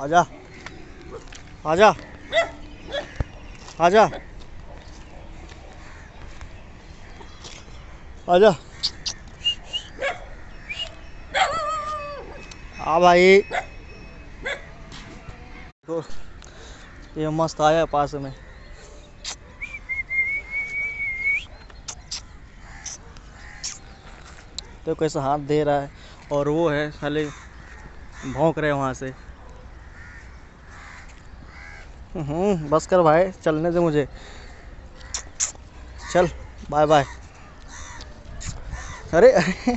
आजा। आजा। आजा। आजा। हाँ भाई। तो ये मस्त आया पास में। तो कैसा हाथ दे रहा है और वो है साले भौंक रहे वहाँ से। बस कर भाई चलने दे मुझे। चल बाय बाय अरे अरे।